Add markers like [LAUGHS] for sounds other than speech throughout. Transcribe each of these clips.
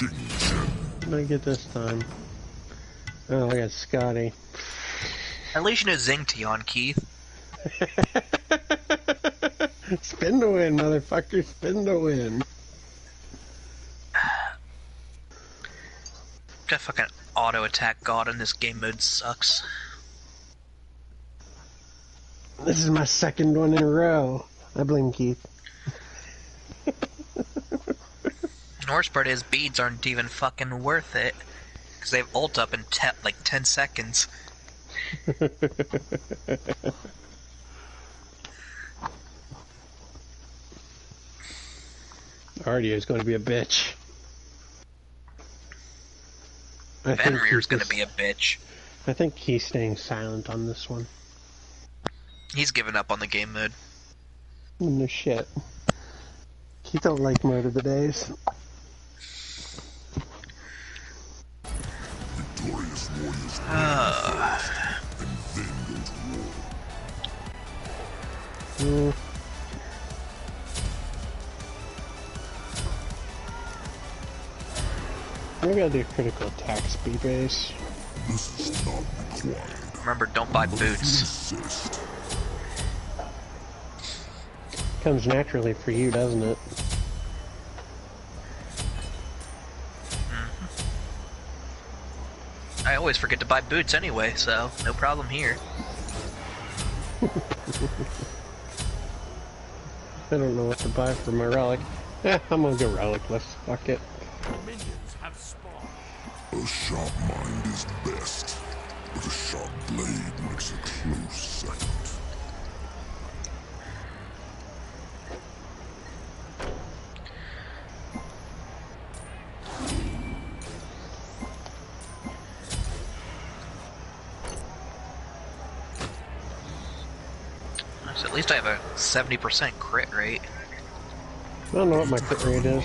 What did I get this time? Oh, I got Scotty. At least you know Xing Tian, Keith. [LAUGHS] spin to win, motherfucker. Spin to win. That fucking auto attack god in this game mode sucks. This is my second one in a row. I blame Keith. The worst part is beads aren't even fucking worth it. Because they have ult up in te like 10 seconds. [LAUGHS] Ardia is going to be a bitch. I Fenrir's going to be a bitch. I think he's staying silent on this one. He's given up on the game mode. No shit. He don't like murder the days. Victorious warriors uh. and then go to war. Mm. I gotta do critical attack speed base. This is not required. Remember, don't buy boots. Comes naturally for you, doesn't it? I always forget to buy boots anyway, so no problem here. [LAUGHS] I don't know what to buy for my relic. Yeah, I'm gonna go relicless. Fuck it. A sharp mind is best, but a sharp blade makes a close second. Least I have a 70% crit rate. I don't know what my crit rate is.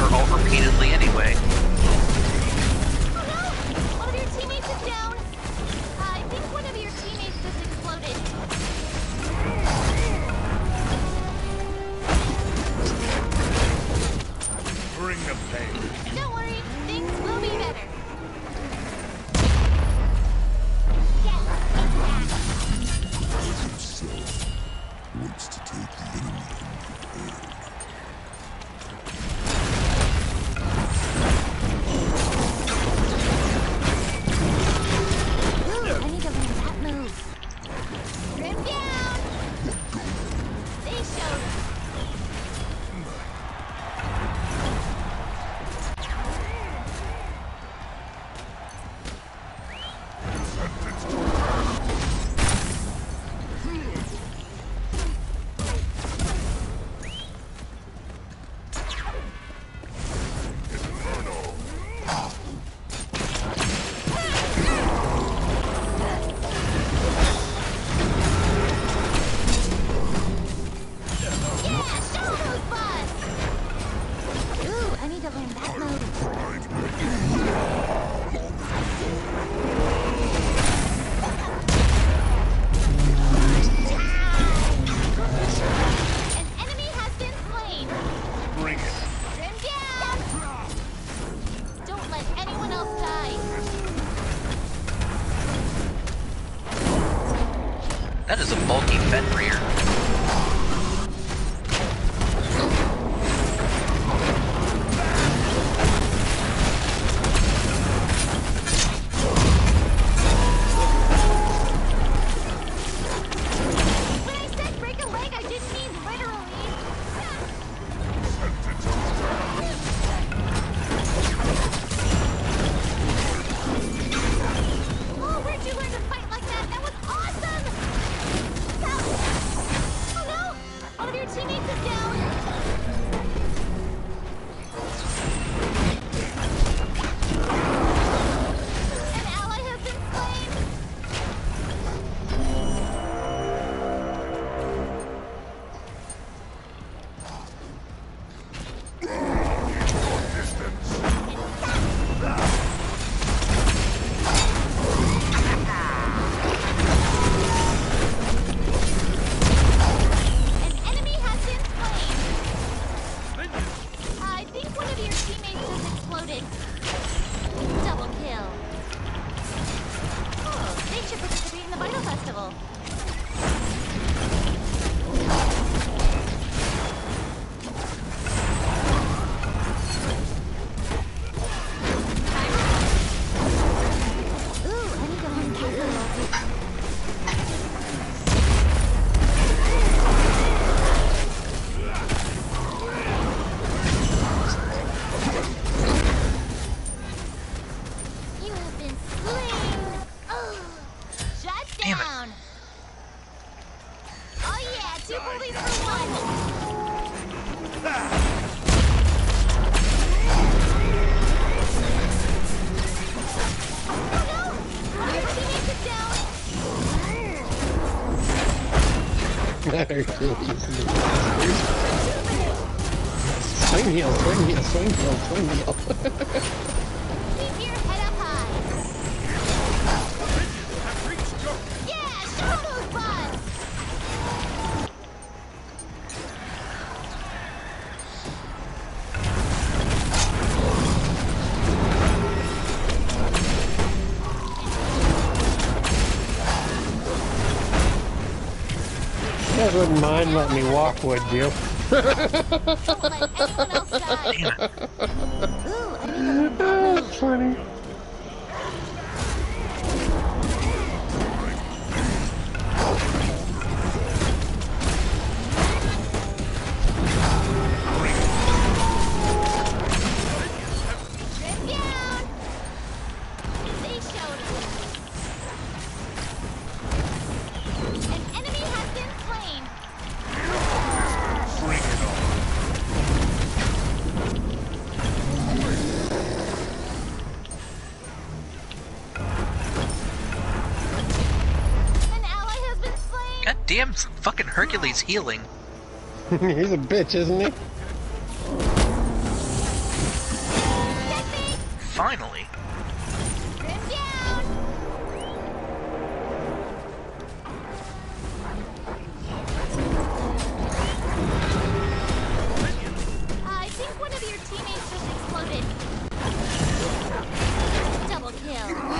her repeatedly anyway. That is a bulky Fenrir. very cool. swing heel, swing heel, swing heel, swing heel. [LAUGHS] guys wouldn't mind letting me walk, would you? Funny. Fucking Hercules healing. [LAUGHS] He's a bitch, isn't he? Finally. Kill.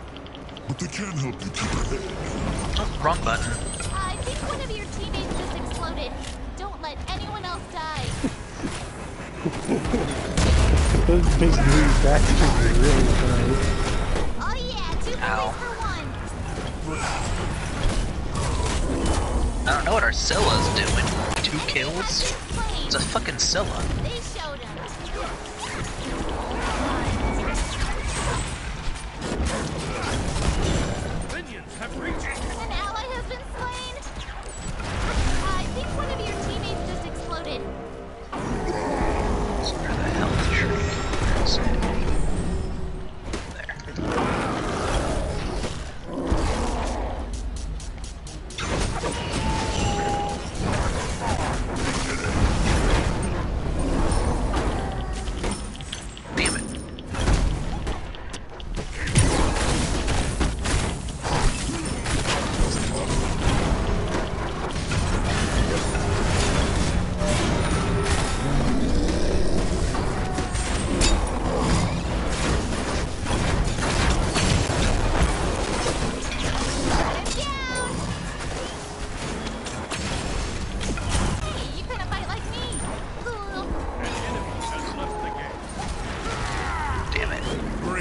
But they can help you keep Oh, wrong button. I think one of your teammates just exploded. Don't let anyone else die. [LAUGHS] Those big green factors are really funny. Oh yeah, two Ow. for one. I don't know what our Scylla's doing. Two kills? It's a fucking Scylla.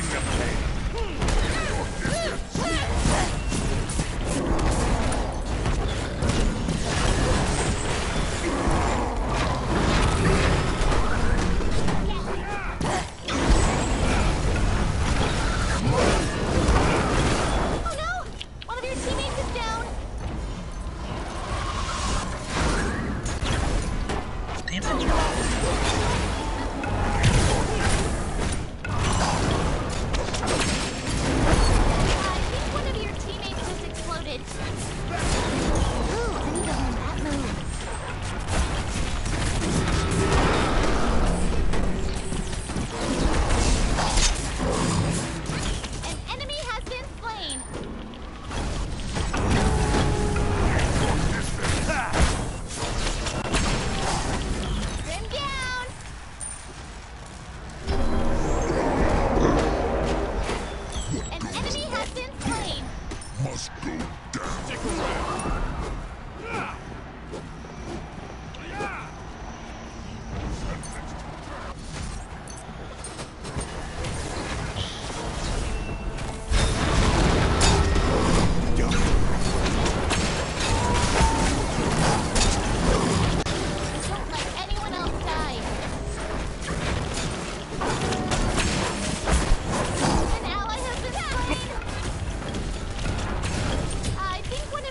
bring the pain.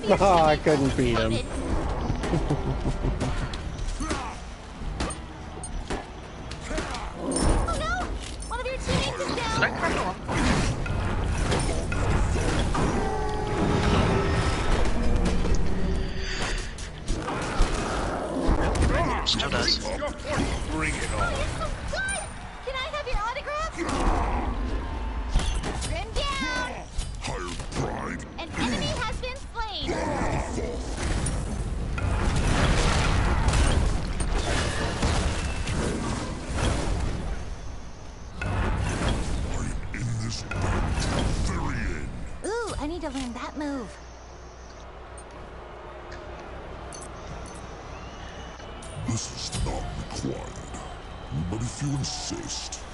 [LAUGHS] Oh, I couldn't beat him. [LAUGHS] But if you insist...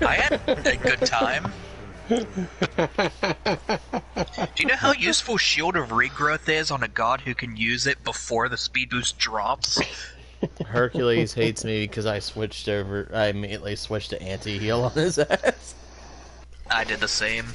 I had a good time. Do you know how useful Shield of Regrowth is on a god who can use it before the speed boost drops? Hercules hates me because I switched over. I immediately switched to anti heal on his ass. I did the same.